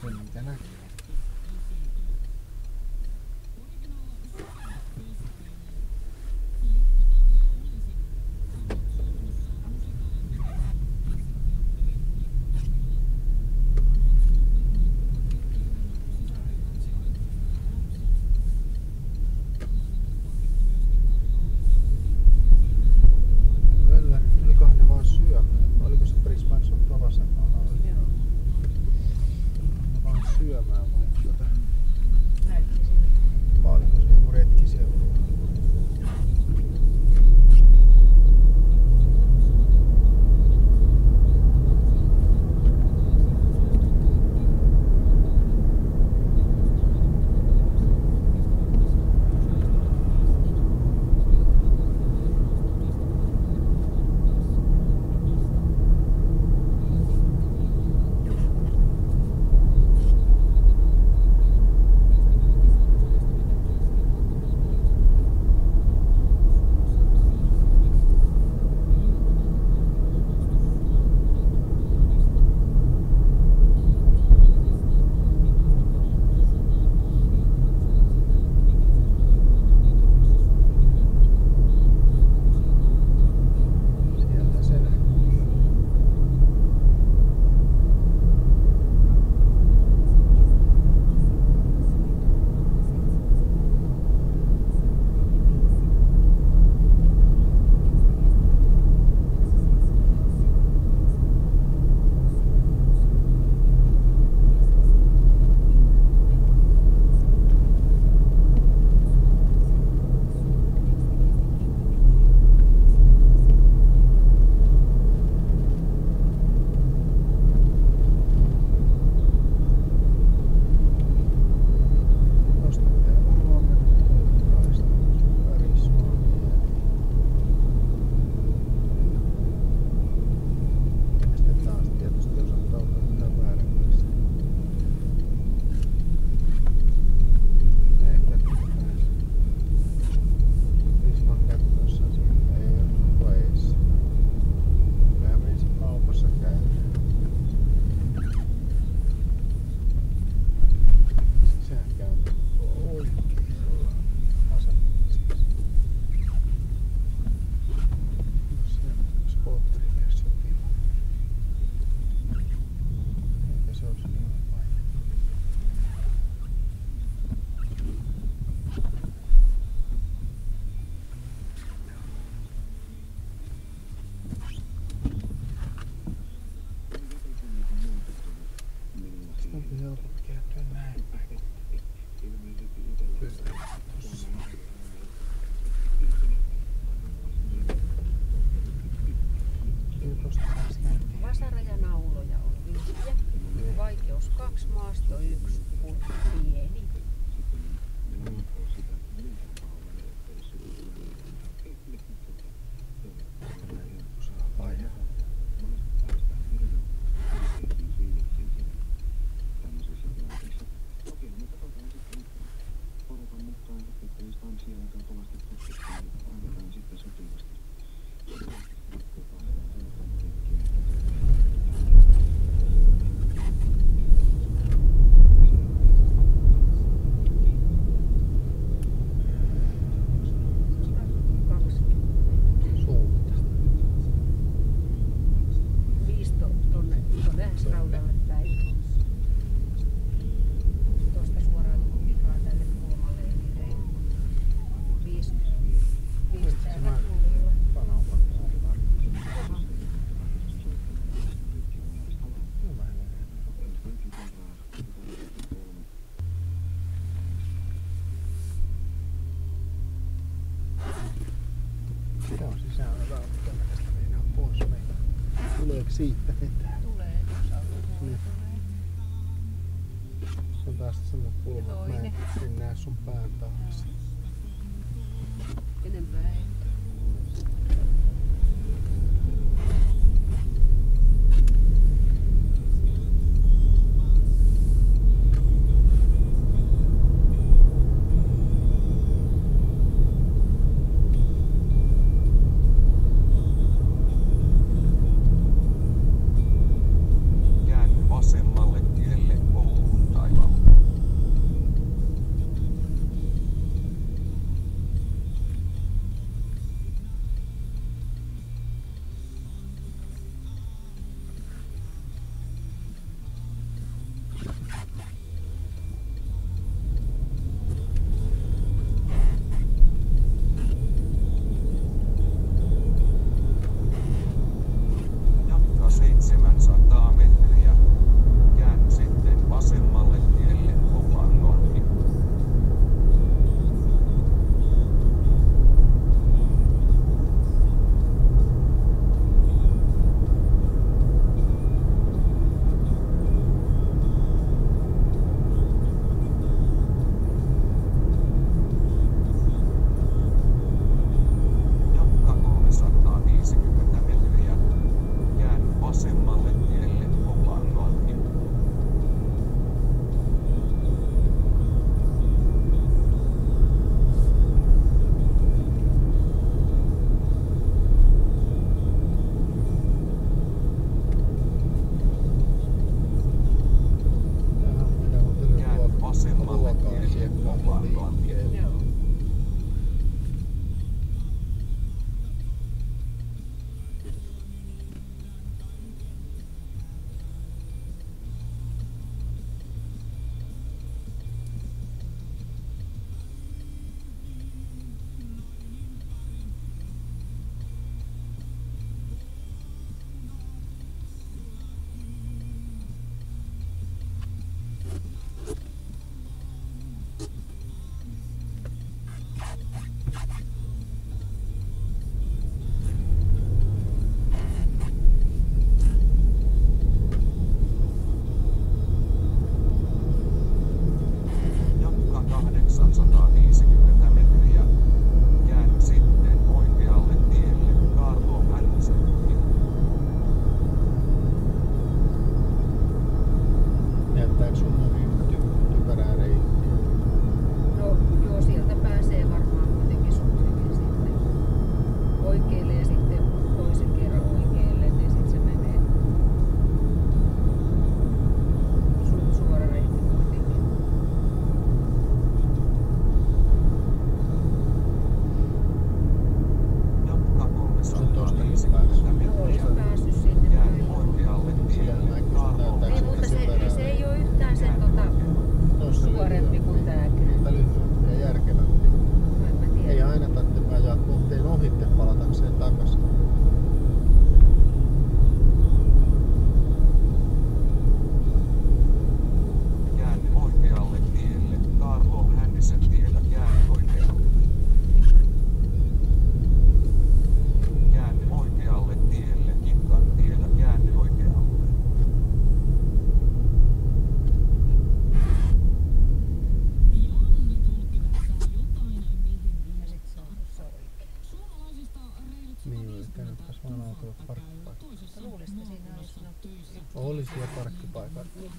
風にいゃいない。olema ja ma ei tea. Valgus nagu retkis ja. Päästään. Vasara ja nauloja on vihje. Vaikeus 2, maasto 1, purku pieni. Sitä on sisään hyvä ottaa tästä meinaa pois meitä. Tuleeko siitä mitään? Tulee tuossa Niin. Se on taas semmonen kulma, että mä en, en näe sun pään taakse. Enempää ei.